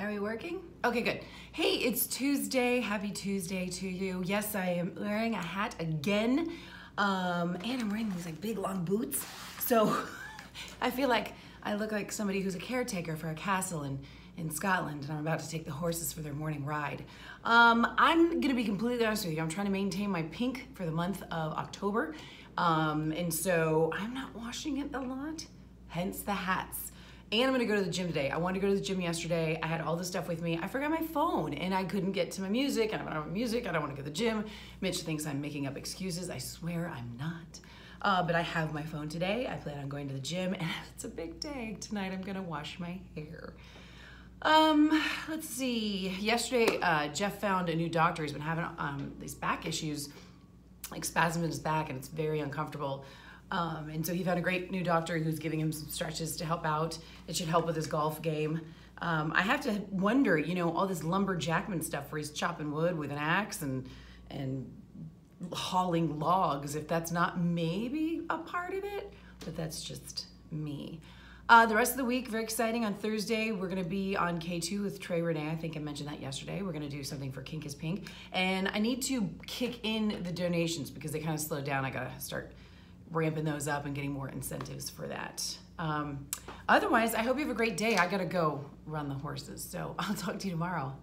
Are we working? Okay, good. Hey, it's Tuesday. Happy Tuesday to you. Yes, I am wearing a hat again. Um, and I'm wearing these like big long boots. So I feel like I look like somebody who's a caretaker for a castle in, in Scotland and I'm about to take the horses for their morning ride. Um, I'm gonna be completely honest with you. I'm trying to maintain my pink for the month of October. Um, and so I'm not washing it a lot, hence the hats and I'm gonna go to the gym today. I wanted to go to the gym yesterday. I had all this stuff with me. I forgot my phone and I couldn't get to my music. I don't have music. I don't wanna go to the gym. Mitch thinks I'm making up excuses. I swear I'm not. Uh, but I have my phone today. I plan on going to the gym and it's a big day. Tonight I'm gonna wash my hair. Um, let's see. Yesterday, uh, Jeff found a new doctor. He's been having um, these back issues, like spasms in his back, and it's very uncomfortable. Um, and so he found a great new doctor who's giving him some stretches to help out. It should help with his golf game. Um, I have to wonder, you know, all this lumberjackman stuff where he's chopping wood with an axe and and hauling logs, if that's not maybe a part of it, but that's just me. Uh, the rest of the week, very exciting. On Thursday, we're going to be on K2 with Tra'Renee. I think I mentioned that yesterday. We're going to do something for Kink is Pink. And I need to kick in the donations because they kind of slowed down. I got to start ramping those up and getting more incentives for that. Um, otherwise, I hope you have a great day. I gotta go run the horses, so I'll talk to you tomorrow.